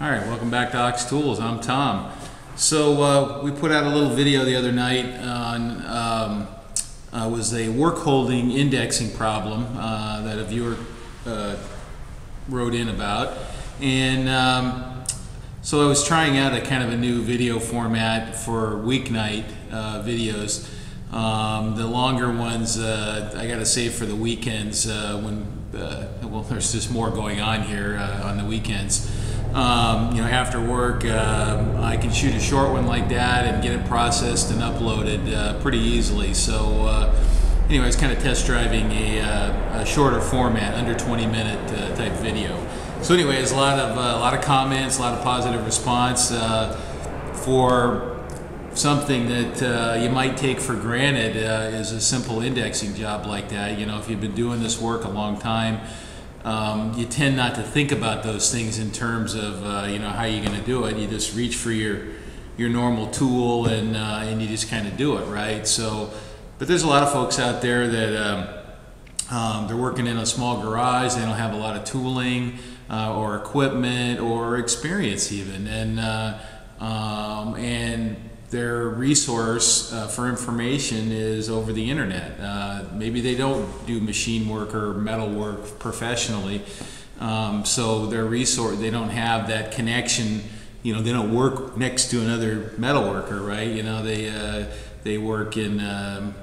All right, welcome back to Ox Tools. I'm Tom. So uh, we put out a little video the other night on um, uh, was a work holding indexing problem uh, that a viewer uh, wrote in about, and um, so I was trying out a kind of a new video format for weeknight uh, videos. Um, the longer ones uh, I got to save for the weekends when well there's just more going on here on the weekends. Um, you know, after work, um, I can shoot a short one like that and get it processed and uploaded uh, pretty easily. So, uh, anyway, I kind of test driving a, uh, a shorter format, under 20 minute uh, type video. So, anyway, there's a lot of uh, a lot of comments, a lot of positive response uh, for something that uh, you might take for granted uh, is a simple indexing job like that. You know, if you've been doing this work a long time, um, you tend not to think about those things in terms of uh, you know how you're going to do it. You just reach for your your normal tool and uh, and you just kind of do it, right? So, but there's a lot of folks out there that. Um, um, they're working in a small garage. They don't have a lot of tooling uh, or equipment or experience even, and uh, um, and their resource uh, for information is over the internet. Uh, maybe they don't do machine work or metal work professionally, um, so their resource they don't have that connection. You know, they don't work next to another metal worker, right? You know, they uh, they work in um,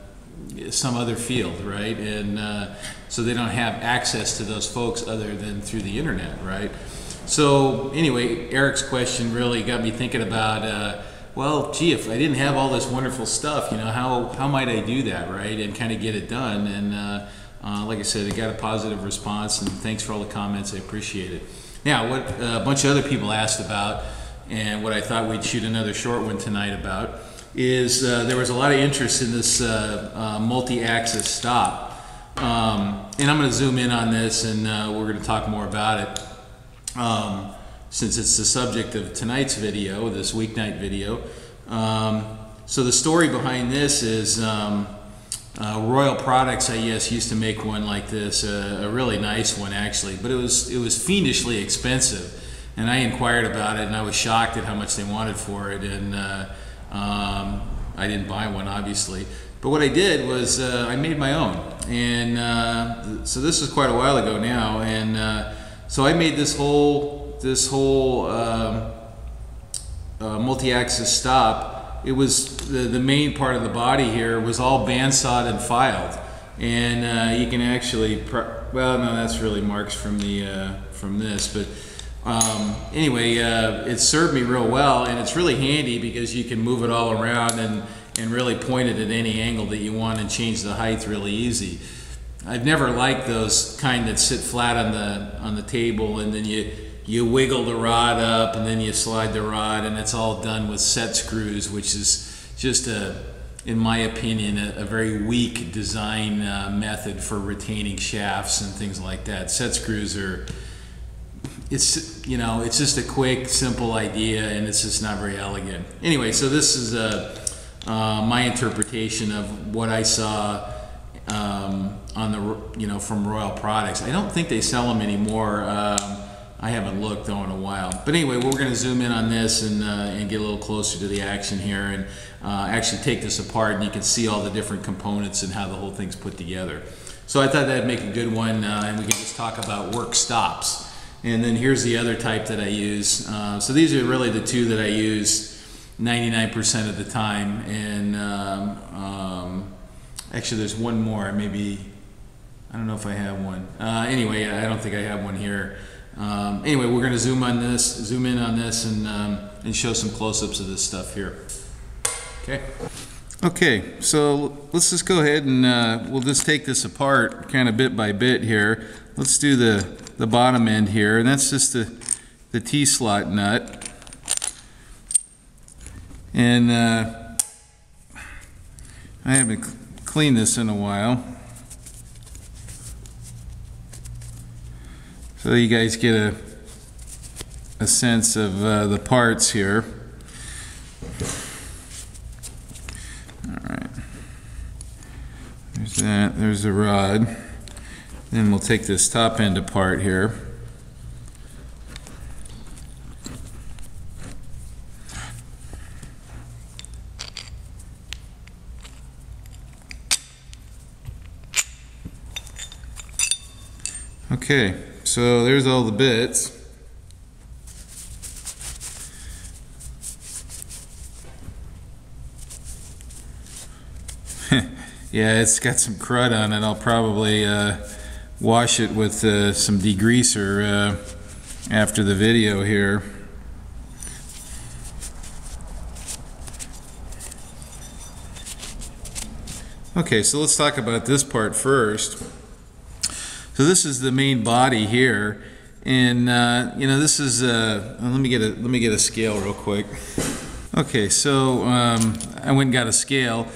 some other field, right? And uh, so they don't have access to those folks other than through the internet, right? So anyway, Eric's question really got me thinking about, uh, well, gee, if I didn't have all this wonderful stuff, you know, how how might I do that, right? And kind of get it done. And uh, uh, like I said, it got a positive response, and thanks for all the comments. I appreciate it. Now, what uh, a bunch of other people asked about, and what I thought we'd shoot another short one tonight about is uh, there was a lot of interest in this uh, uh, multi-axis stop. Um, and I'm going to zoom in on this and we're going to talk more about it. Um, since it's the subject of tonight's video, this weeknight video. Um, so the story behind this is um, uh, Royal Products, I guess, used to make one like this, uh, a really nice one actually, but it was it was fiendishly expensive. And I inquired about it, and I was shocked at how much they wanted for it. And um, I didn't buy one, obviously. But what I did was uh, I made my own. And uh, so this is quite a while ago now. And uh, so I made this whole, this whole um, uh, multi-axis stop. It was the, the main part of the body here was all bandsawed and filed. And uh, you can actually, well, no, that's really marks from the, uh, from this, but um, anyway, uh, it served me real well, and it's really handy because you can move it all around and, and really point it at any angle that you want and change the height really easy. I've never liked those kind that sit flat on the on the table and then you you wiggle the rod up and then you slide the rod and it's all done with set screws, which is just a, in my opinion, a, a very weak design uh, method for retaining shafts and things like that. Set screws are it's you know it's just a quick simple idea and it's just not very elegant anyway so this is a, uh, my interpretation of what I saw um, on the you know from Royal Products I don't think they sell them anymore um, I haven't looked though in a while but anyway we're going to zoom in on this and, uh, and get a little closer to the action here and uh, actually take this apart and you can see all the different components and how the whole thing's put together so I thought that'd make a good one uh, and we can just talk about work stops and then here's the other type that I use. Uh, so these are really the two that I use 99% of the time. And um, um, actually there's one more, maybe, I don't know if I have one. Uh, anyway, I don't think I have one here. Um, anyway, we're gonna zoom on this, zoom in on this and, um, and show some close-ups of this stuff here. Okay. Okay, so let's just go ahead and uh, we'll just take this apart kind of bit by bit here. Let's do the the bottom end here, and that's just the, the T-slot nut. And uh, I haven't cleaned this in a while. So you guys get a, a sense of uh, the parts here. All right. There's that, there's the rod. Then we'll take this top end apart here. Okay so there's all the bits. yeah, it's got some crud on it. I'll probably uh, wash it with uh, some degreaser uh, after the video here. Okay, so let's talk about this part first. So this is the main body here, and uh, you know this is. Uh, let me get a let me get a scale real quick. Okay, so um, I went and got a scale.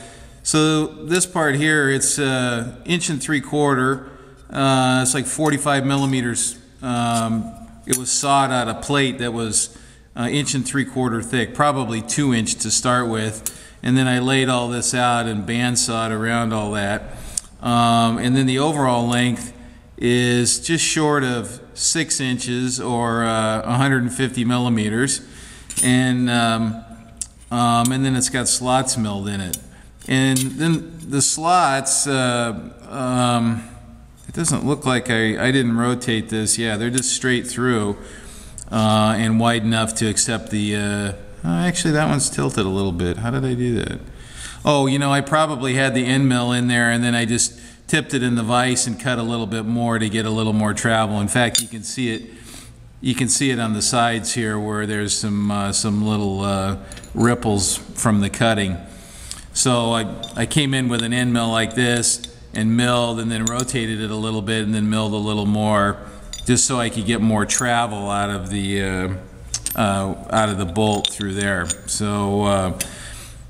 So this part here, it's uh, inch and three quarter. Uh, it's like 45 millimeters. Um, it was sawed out of a plate that was uh, inch and three quarter thick, probably two inch to start with. And then I laid all this out and bandsawed around all that. Um, and then the overall length is just short of six inches or uh, 150 millimeters. And, um, um, and then it's got slots milled in it. And then the slots, uh, um, it doesn't look like I, I didn't rotate this. Yeah, they're just straight through uh, and wide enough to accept the, uh, uh, actually that one's tilted a little bit. How did I do that? Oh, you know, I probably had the end mill in there and then I just tipped it in the vise and cut a little bit more to get a little more travel. In fact, you can see it you can see it on the sides here where there's some uh, some little uh, ripples from the cutting. So I, I came in with an end mill like this and milled and then rotated it a little bit and then milled a little more just so I could get more travel out of the uh, uh, out of the bolt through there. So uh,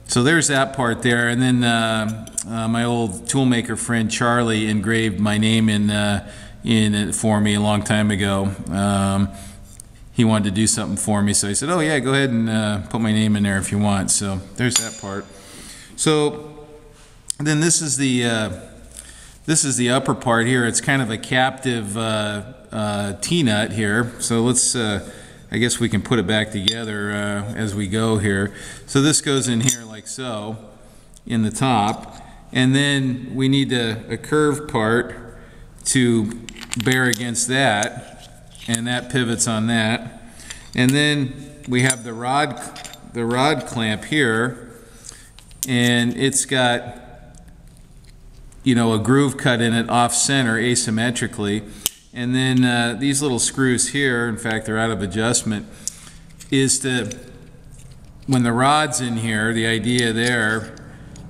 so there's that part there, and then uh, uh, my old toolmaker friend Charlie engraved my name in uh, in it for me a long time ago. Um, he wanted to do something for me, so I said, "Oh yeah, go ahead and uh, put my name in there if you want." So there's that part. So then this is the uh, this is the upper part here. It's kind of a captive uh, T-nut here. So let's I guess we can put it back together uh, as we go here. So this goes in here like so, in the top. And then we need a, a curved part to bear against that, and that pivots on that. And then we have the rod, the rod clamp here, and it's got, you know, a groove cut in it off center asymmetrically. And then uh, these little screws here, in fact, they're out of adjustment, is to, when the rod's in here, the idea there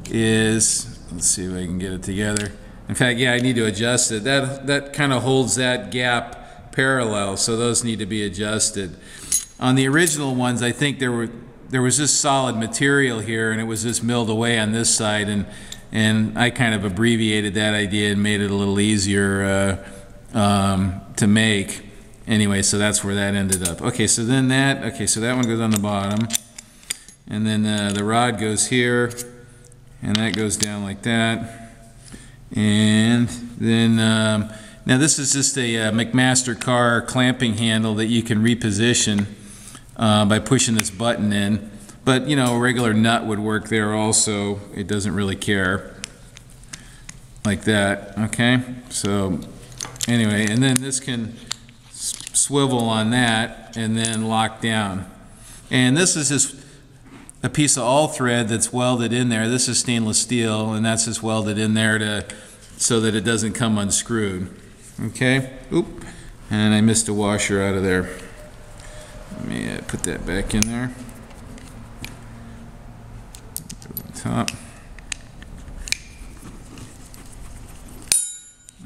is, let's see if I can get it together. In fact, yeah, I need to adjust it. That, that kind of holds that gap parallel, so those need to be adjusted. On the original ones, I think there were there was just solid material here, and it was just milled away on this side, and and I kind of abbreviated that idea and made it a little easier. Uh, um, to make. Anyway, so that's where that ended up. Okay, so then that, okay, so that one goes on the bottom. And then uh, the rod goes here, and that goes down like that. And then, um, now this is just a uh, McMaster-Carr clamping handle that you can reposition uh, by pushing this button in. But, you know, a regular nut would work there also. It doesn't really care. Like that, okay? So Anyway, and then this can swivel on that and then lock down. And this is just a piece of all thread that's welded in there. This is stainless steel, and that's just welded in there to so that it doesn't come unscrewed. Okay, oop, and I missed a washer out of there. Let me uh, put that back in there. Top.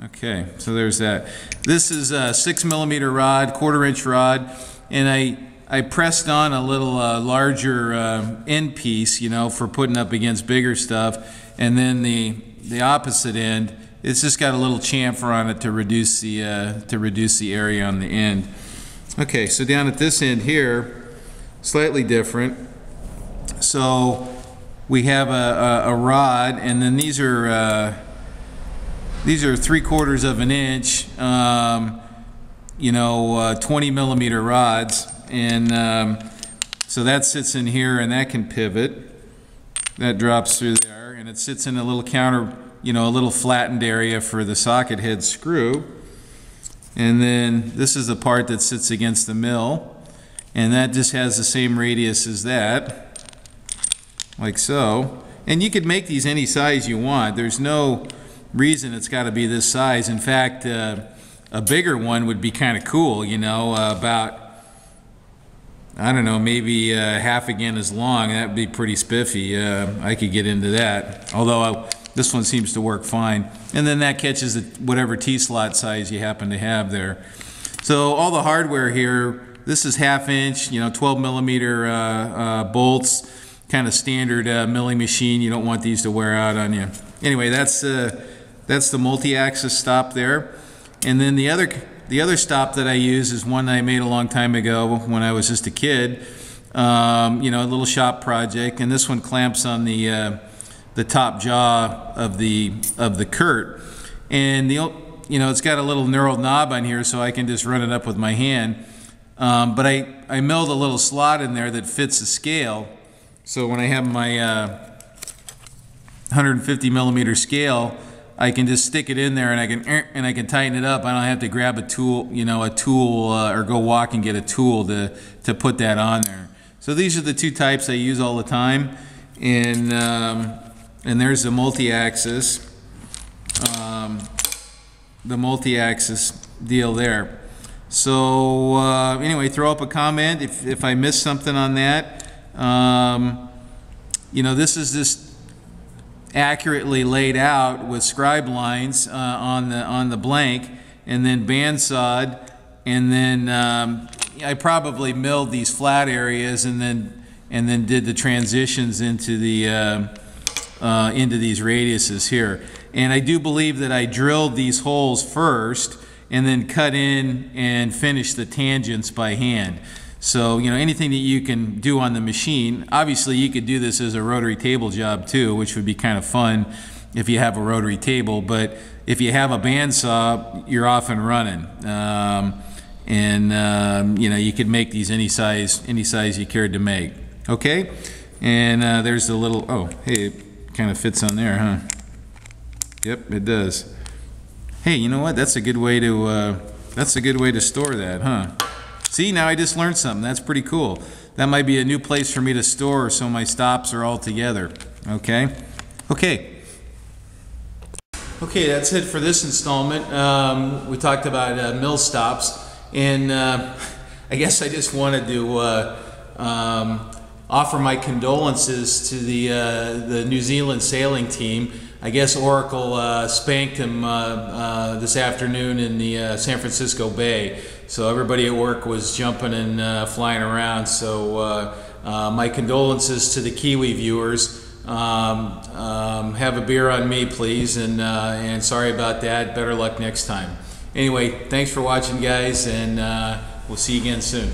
Okay, so there's that. This is a six millimeter rod, quarter inch rod, and I I pressed on a little uh, larger uh, end piece, you know, for putting up against bigger stuff, and then the the opposite end, it's just got a little chamfer on it to reduce the uh, to reduce the area on the end. Okay, so down at this end here, slightly different. So we have a, a, a rod, and then these are uh, these are three quarters of an inch, um, you know, uh, 20 millimeter rods. And um, so that sits in here and that can pivot. That drops through there and it sits in a little counter, you know, a little flattened area for the socket head screw. And then this is the part that sits against the mill. And that just has the same radius as that, like so. And you could make these any size you want. There's no reason it's got to be this size. In fact, uh, a bigger one would be kind of cool, you know, uh, about, I don't know, maybe uh, half again as long. That'd be pretty spiffy. Uh, I could get into that. Although I, this one seems to work fine. And then that catches the, whatever T-slot size you happen to have there. So all the hardware here, this is half inch, you know, 12 millimeter uh, uh, bolts, kind of standard uh, milling machine. You don't want these to wear out on you. Anyway, that's uh, that's the multi-axis stop there. And then the other the other stop that I use is one I made a long time ago when I was just a kid. Um, you know, a little shop project, and this one clamps on the uh, the top jaw of the of the Kurt. And the you know, it's got a little knurled knob on here, so I can just run it up with my hand. Um, but I, I milled a little slot in there that fits the scale. So when I have my uh, 150 millimeter scale, I can just stick it in there and I can er, and I can tighten it up. I don't have to grab a tool, you know, a tool uh, or go walk and get a tool to to put that on there. So these are the two types I use all the time, and um, and there's the multi-axis, um, the multi-axis deal there. So uh, anyway, throw up a comment if, if I missed something on that. Um, you know, this is just accurately laid out with scribe lines uh, on the on the blank, and then bandsawed, and then um, I probably milled these flat areas, and then and then did the transitions into the uh, uh, into these radiuses here. And I do believe that I drilled these holes first and then cut in and finish the tangents by hand. So, you know, anything that you can do on the machine, obviously you could do this as a rotary table job too, which would be kind of fun if you have a rotary table, but if you have a bandsaw, you're off and running. Um, and, um, you know, you could make these any size, any size you cared to make. Okay? And uh, there's the little, oh, hey, it kind of fits on there, huh? Yep, it does. Hey, you know what? That's a good way to uh, that's a good way to store that, huh? See, now I just learned something. That's pretty cool. That might be a new place for me to store so my stops are all together. Okay? Okay. Okay, that's it for this installment. Um, we talked about uh, mill stops, and uh, I guess I just wanted to uh, um, offer my condolences to the uh, the New Zealand sailing team. I guess Oracle uh, spanked him uh, uh, this afternoon in the uh, San Francisco Bay. So everybody at work was jumping and uh, flying around. So uh, my condolences to the Kiwi viewers. Um, um, have a beer on me, please, and and sorry about that. Better luck next time. Anyway, thanks for watching, guys, and we'll see you again soon.